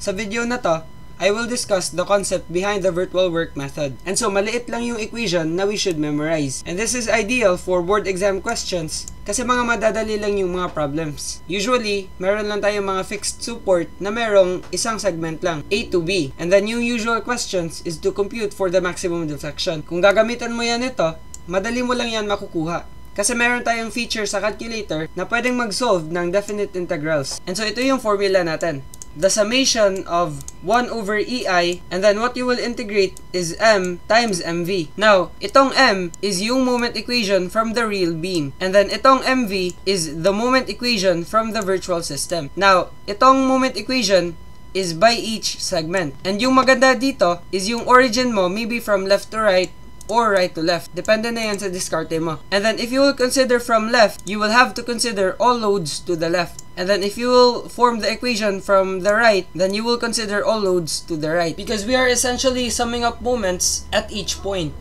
Sa video na to, I will discuss the concept behind the virtual work method. And so, maliit lang yung equation na we should memorize. And this is ideal for board exam questions kasi mga madadali lang yung mga problems. Usually, meron lang tayong mga fixed support na merong isang segment lang, A to B. And then yung usual questions is to compute for the maximum deflection. Kung gagamitan mo yan ito, madali mo lang yan makukuha. Kasi meron tayong feature sa calculator na pwedeng mag-solve ng definite integrals. And so ito yung formula natin the summation of 1 over EI and then what you will integrate is M times MV. Now, itong M is yung moment equation from the real beam and then itong MV is the moment equation from the virtual system. Now, itong moment equation is by each segment. And yung maganda dito is yung origin mo maybe from left to right or right to left. Depende na yan sa diskarte mo. And then if you will consider from left, you will have to consider all loads to the left. And then if you will form the equation from the right, then you will consider all loads to the right. Because we are essentially summing up moments at each point.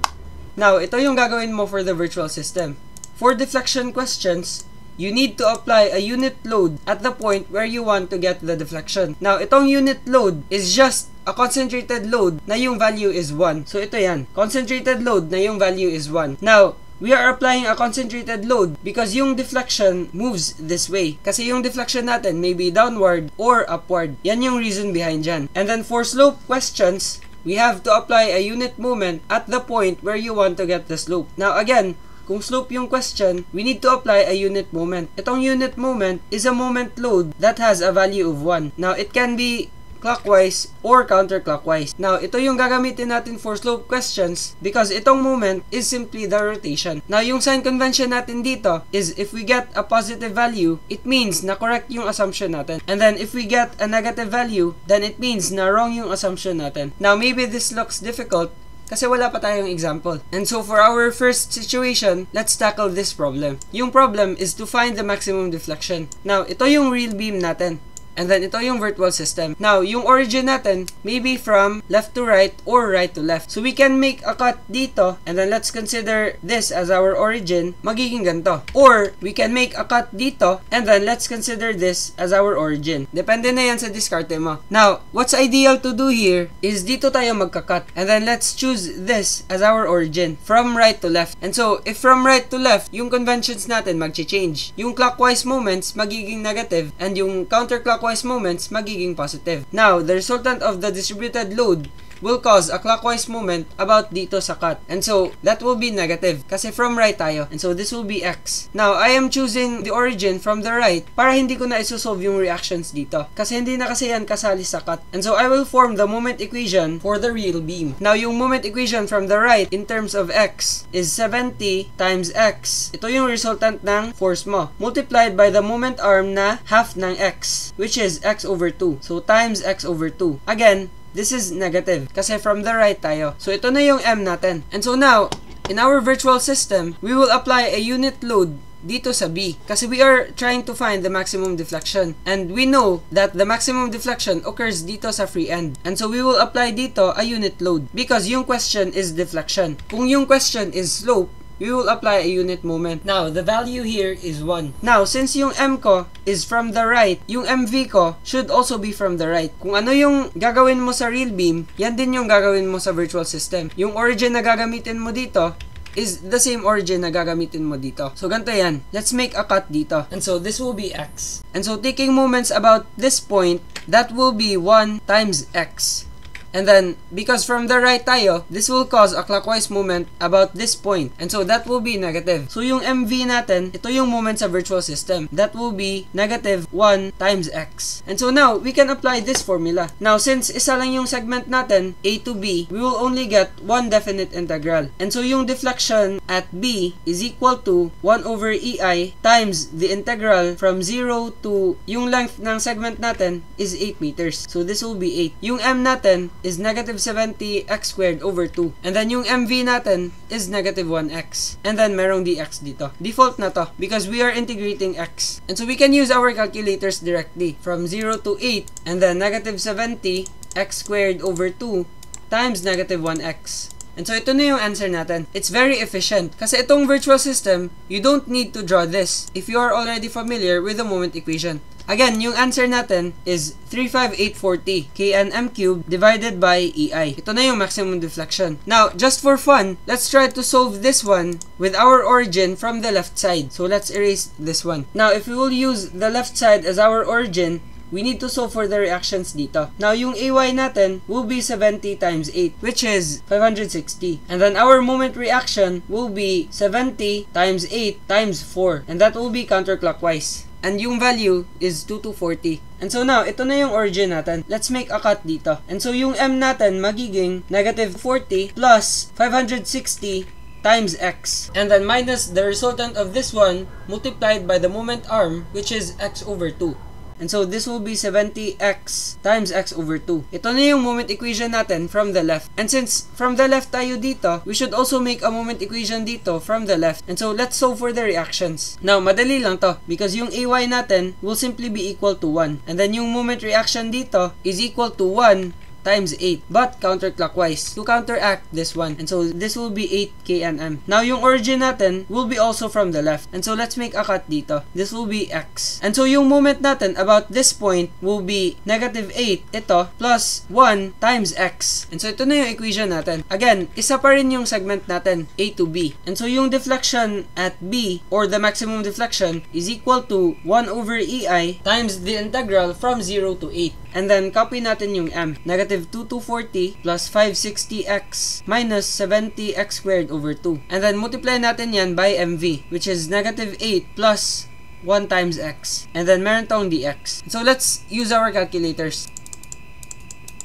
Now, ito yung gagawin mo for the virtual system. For deflection questions, you need to apply a unit load at the point where you want to get the deflection. Now, itong unit load is just a concentrated load na yung value is 1. So, ito yan. Concentrated load na yung value is 1. Now, we are applying a concentrated load because yung deflection moves this way. Kasi yung deflection natin may be downward or upward. Yan yung reason behind dyan. And then for slope questions, we have to apply a unit moment at the point where you want to get the slope. Now again, kung slope yung question, we need to apply a unit moment. Itong unit moment is a moment load that has a value of 1. Now, it can be clockwise or counterclockwise. Now, ito yung gagamitin natin for slope questions because itong moment is simply the rotation. Now, yung sign convention natin dito is if we get a positive value, it means na correct yung assumption natin. And then, if we get a negative value, then it means na wrong yung assumption natin. Now, maybe this looks difficult kasi wala pa tayong example. And so for our first situation, let's tackle this problem. Yung problem is to find the maximum deflection. Now, ito yung real beam natin. And then, ito yung virtual system. Now, yung origin natin, maybe from left to right or right to left. So, we can make a cut dito, and then let's consider this as our origin, magiging ganito. Or, we can make a cut dito, and then let's consider this as our origin. Depende na yan sa diskarte mo. Now, what's ideal to do here is dito tayo magka-cut. And then, let's choose this as our origin, from right to left. And so, if from right to left, yung conventions natin mag-change. Yung clockwise moments, magiging negative, and yung counterclockwise clockwise moments magiging positive. Now, the resultant of the distributed load will cause a clockwise moment about dito sa cut. And so, that will be negative kasi from right tayo. And so, this will be x. Now, I am choosing the origin from the right para hindi ko na isosolve yung reactions dito. Kasi hindi na kasi yan kasali sa cut. And so, I will form the moment equation for the real beam. Now, yung moment equation from the right in terms of x is 70 times x. Ito yung resultant ng force mo. Multiplied by the moment arm na half ng x, which is x over 2. So, times x over 2. Again, This is negative kasi from the right tayo. So ito na yung M natin. And so now, in our virtual system, we will apply a unit load dito sa B. Kasi we are trying to find the maximum deflection. And we know that the maximum deflection occurs dito sa free end. And so we will apply dito a unit load. Because yung question is deflection. Kung yung question is slope, we will apply a unit moment. Now, the value here is 1. Now, since yung M ko is from the right, yung MV ko should also be from the right. Kung ano yung gagawin mo sa real beam, yan din yung gagawin mo sa virtual system. Yung origin na gagamitin mo dito, is the same origin na gagamitin mo dito. So, ganito yan. Let's make a cut dito. And so, this will be x. And so, taking moments about this point, that will be 1 times x. And then, because from the right tayo, this will cause a clockwise movement about this point. And so, that will be negative. So, yung MV natin, ito yung moment sa virtual system. That will be negative 1 times x. And so, now, we can apply this formula. Now, since isa lang yung segment natin, A to B, we will only get one definite integral. And so, yung deflection at B is equal to 1 over EI times the integral from 0 to yung length ng segment natin is 8 meters. So, this will be 8. Yung M natin is negative 70 x squared over 2. And then yung MV natin is negative 1x. And then merong dx dito. Default na to because we are integrating x. And so we can use our calculators directly from 0 to 8 and then negative 70 x squared over 2 times negative 1x. And so ito na yung answer natin. It's very efficient. Kasi itong virtual system, you don't need to draw this if you are already familiar with the moment equation. Again, yung answer natin is 35840 KNM cubed divided by EI. Ito na yung maximum deflection. Now, just for fun, let's try to solve this one with our origin from the left side. So let's erase this one. Now, if we will use the left side as our origin, we need to solve for the reactions dito. Now, yung AY natin will be 70 times 8, which is 560. And then our moment reaction will be 70 times 8 times 4. And that will be counterclockwise. And yung value is 2 to 40. And so now, ito na yung origin natin. Let's make a cut dito. And so yung m natin magiging negative 40 plus 560 times x. And then minus the resultant of this one multiplied by the moment arm, which is x over 2. And so this will be 70x times x over 2. Ito na yung moment equation natin from the left. And since from the left tayo dito, we should also make a moment equation dito from the left. And so let's solve for the reactions. Now, madali lang to because yung AY natin will simply be equal to 1. And then yung moment reaction dito is equal to 1 times 8 but counterclockwise. To counteract this one. And so this will be 8 knm now yung origin natin will be also from the left. And so let's make a cut dito. This will be x. And so yung moment natin about this point will be negative 8 ito plus 1 times x. And so ito na yung equation natin. Again isa pa rin yung segment natin a to b. And so yung deflection at b or the maximum deflection is equal to 1 over ei times the integral from 0 to 8 and then copy natin yung m negative negative 2 to 40 plus 560x minus 70x squared over 2. And then multiply natin yan by mv, which is negative 8 plus 1 times x. And then meron tong dx. So let's use our calculators.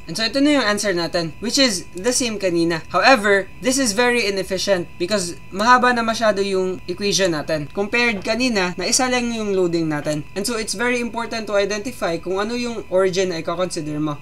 And so ito na yung answer natin, which is the same kanina. However, this is very inefficient because mahaba na masyado yung equation natin. Compared kanina, na isa lang yung loading natin. And so it's very important to identify kung ano yung origin na i-consider mo.